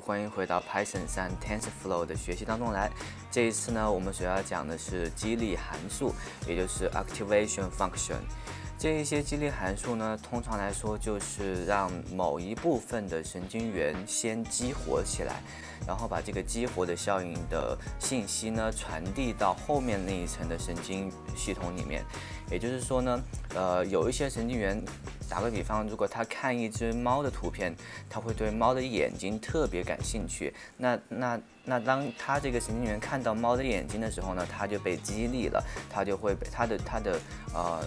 欢迎回到 Python 三 TensorFlow 的学习当中来。这一次呢，我们所要讲的是激励函数，也就是 Activation Function。这一些激励函数呢，通常来说就是让某一部分的神经元先激活起来，然后把这个激活的效应的信息呢传递到后面那一层的神经系统里面。也就是说呢，呃，有一些神经元。打个比方，如果他看一只猫的图片，他会对猫的眼睛特别感兴趣。那那那，当他这个神经元看到猫的眼睛的时候呢，他就被激励了，他就会被他的他的呃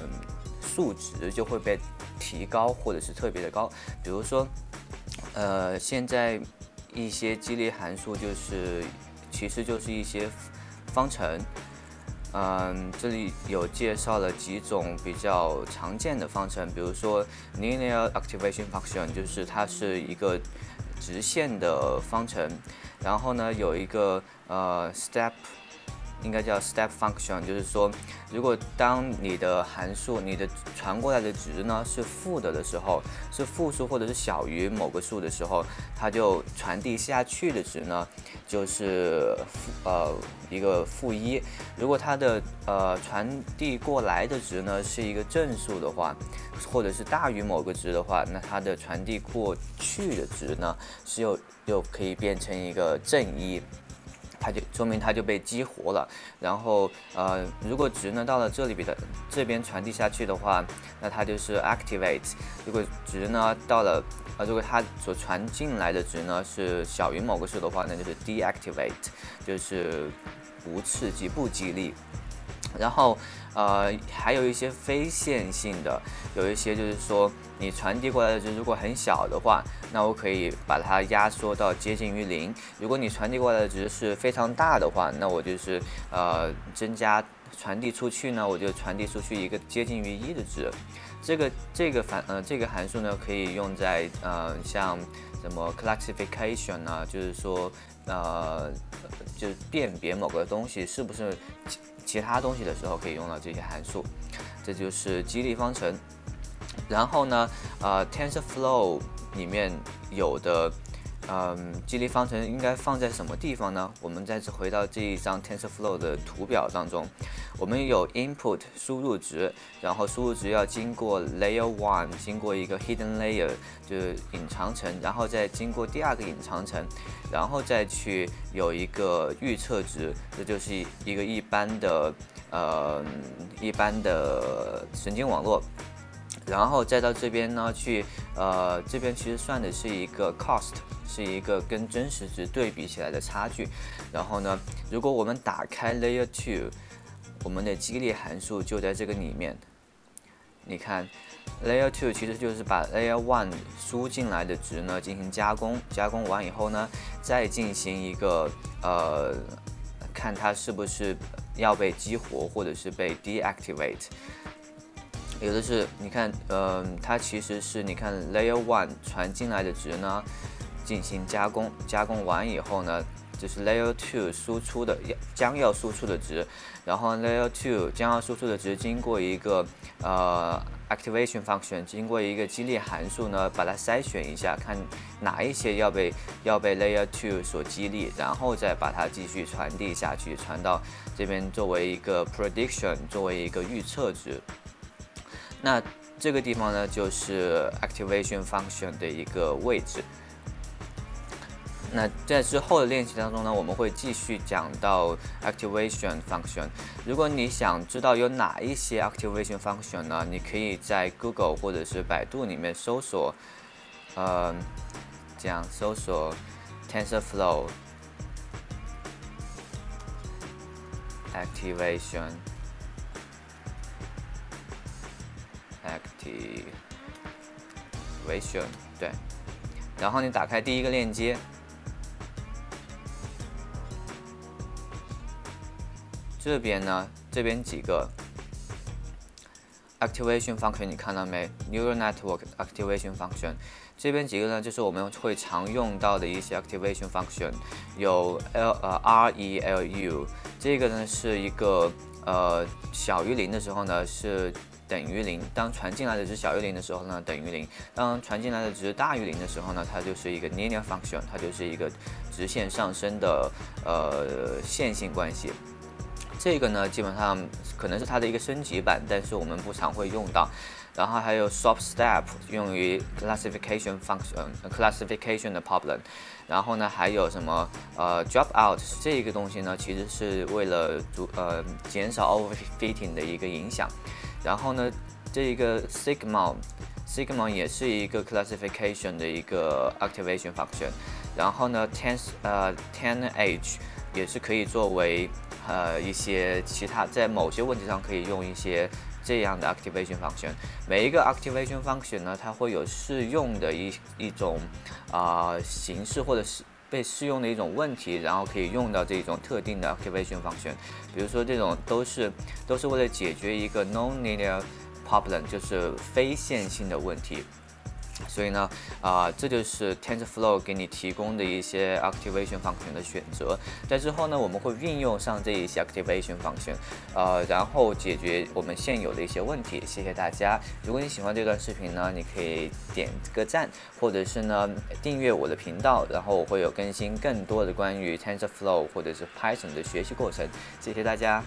数值就会被提高，或者是特别的高。比如说，呃，现在一些激励函数就是，其实就是一些方程。嗯，这里有介绍了几种比较常见的方程，比如说 linear activation function，就是它是一个直线的方程，然后呢有一个呃 step。应该叫 step function，就是说，如果当你的函数你的传过来的值呢是负的的时候，是负数或者是小于某个数的时候，它就传递下去的值呢就是负呃一个负一。如果它的呃传递过来的值呢是一个正数的话，或者是大于某个值的话，那它的传递过去的值呢是又又可以变成一个正一。它就说明它就被激活了，然后呃，如果值呢到了这里边的这边传递下去的话，那它就是 activate。如果值呢到了呃，如果它所传进来的值呢是小于某个数的话，那就是 deactivate，就是不刺激、不激励。然后，呃，还有一些非线性的，有一些就是说，你传递过来的值如果很小的话，那我可以把它压缩到接近于零；如果你传递过来的值是非常大的话，那我就是呃增加传递出去呢，我就传递出去一个接近于一的值。这个这个反呃这个函数呢，可以用在呃像什么 classification 呢，就是说呃就是辨别某个东西是不是。其他东西的时候可以用到这些函数，这就是激励方程。然后呢，呃，TensorFlow 里面有的。嗯，激励方程应该放在什么地方呢？我们再次回到这一张 TensorFlow 的图表当中，我们有 input 输入值，然后输入值要经过 layer one，经过一个 hidden layer 就是隐藏层，然后再经过第二个隐藏层，然后再去有一个预测值，这就是一个一般的呃一般的神经网络，然后再到这边呢去呃这边其实算的是一个 cost。是一个跟真实值对比起来的差距，然后呢，如果我们打开 Layer Two，我们的激励函数就在这个里面。你看，Layer Two 其实就是把 Layer One 输进来的值呢进行加工，加工完以后呢，再进行一个呃，看它是不是要被激活或者是被 deactivate。有的是，你看，嗯，它其实是你看 Layer One 传进来的值呢。进行加工，加工完以后呢，就是 layer two 输出的要将要输出的值，然后 layer two 将要输出的值经过一个呃 activation function，经过一个激励函数呢，把它筛选一下，看哪一些要被要被 layer two 所激励，然后再把它继续传递下去，传到这边作为一个 prediction，作为一个预测值。那这个地方呢，就是 activation function 的一个位置。那在之后的练习当中呢，我们会继续讲到 activation function。如果你想知道有哪一些 activation function 呢，你可以在 Google 或者是百度里面搜索，呃，这样搜索 TensorFlow activation activation 对，然后你打开第一个链接。这边呢，这边几个 activation function 你看到没？Neural network activation function 这边几个呢，就是我们会常用到的一些 activation function，有 L 呃 ReLU，这个呢是一个呃小于零的时候呢是等于零，当传进来的值小于零的时候呢，等于零；当传进来的值大于零的时候呢，它就是一个 linear function，它就是一个直线上升的呃线性关系。这个呢，基本上可能是它的一个升级版，但是我们不常会用到。然后还有 swap step 用于 classification function，classification 的 problem。然后呢，还有什么呃 drop out 这个东西呢，其实是为了主呃减少 overfitting 的一个影响。然后呢，这一个 sigma sigma 也是一个 classification 的一个 activation function。然后呢，ten 呃 ten h 也是可以作为呃一些其他在某些问题上可以用一些。这样的 activation function，每一个 activation function 呢，它会有适用的一一种啊形式，或者是被适用的一种问题，然后可以用到这种特定的 activation function。比如说这种都是都是为了解决一个 non-linear problem，就是非线性的问题。所以呢，啊，这就是 TensorFlow 给你提供的一些 activation function 的选择。在之后呢，我们会运用上这一些 activation function，呃，然后解决我们现有的一些问题。谢谢大家。如果你喜欢这段视频呢，你可以点个赞，或者是呢订阅我的频道，然后我会有更新更多的关于 TensorFlow 或者是 Python 的学习过程。谢谢大家。